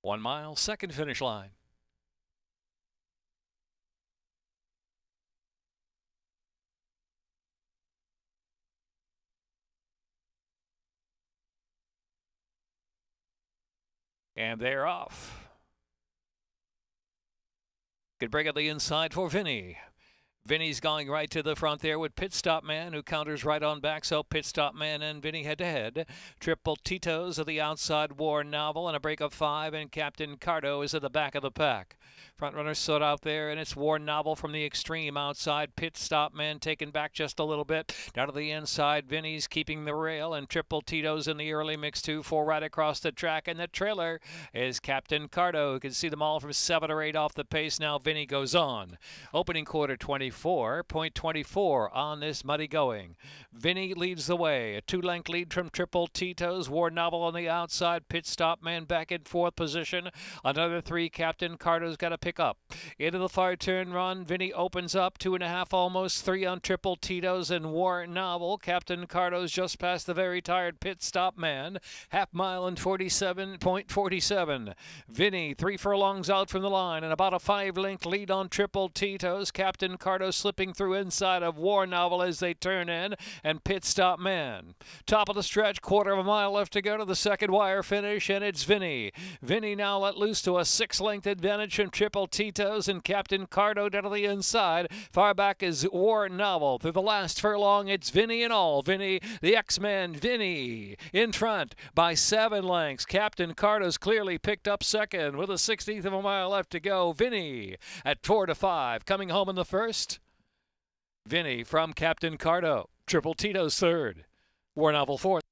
One mile, second finish line. And they're off. Good break at the inside for Vinny. Vinny's going right to the front there with Pit Stop Man, who counters right on back. So Pit Stop Man and Vinny head to head. Triple Tito's of the outside war novel and a break of five, and Captain Cardo is at the back of the pack. Front runner stood out there, and it's War Novel from the extreme outside. Pit Stop Man taken back just a little bit. Down to the inside, Vinny's keeping the rail, and Triple Tito's in the early mix two, four right across the track. And the trailer is Captain Cardo. You can see them all from seven or eight off the pace. Now Vinny goes on. Opening quarter 24.24 on this muddy going. Vinny leads the way. A two length lead from Triple Tito's. War Novel on the outside. Pit Stop Man back in fourth position. Another three. Captain Cardo's got a pick up. Into the far turn run, Vinny opens up, two and a half almost, three on Triple Tito's and War Novel. Captain Cardo's just past the very tired pit stop man. Half mile and 47.47. Vinny, three furlongs out from the line and about a five length lead on Triple Tito's. Captain Slipping through inside of War Novel as they turn in and pit stop man. Top of the stretch, quarter of a mile left to go to the second wire finish, and it's Vinny. Vinny now let loose to a six length advantage from Triple Tito's and Captain Cardo down to the inside. Far back is War Novel. Through the last furlong, it's Vinny and all. Vinny, the X-Men, Vinny in front by seven lengths. Captain Cardo's clearly picked up second with a 16th of a mile left to go. Vinny at four to five. Coming home in the first. Vinny from Captain Cardo. Triple Tito's third. War Novel fourth.